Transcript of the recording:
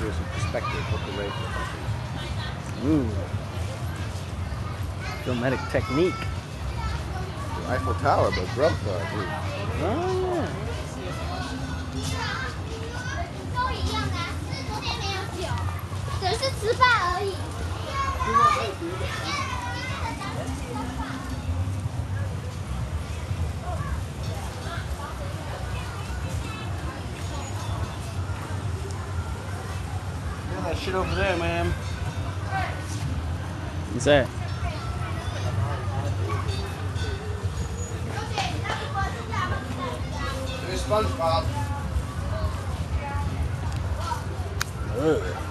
there's some perspective what the is. Ooh. cinematic technique. The Eiffel Tower, but drums are, dude. Oh, yeah. that shit over there, man. What's that? SpongeBob. Ugh.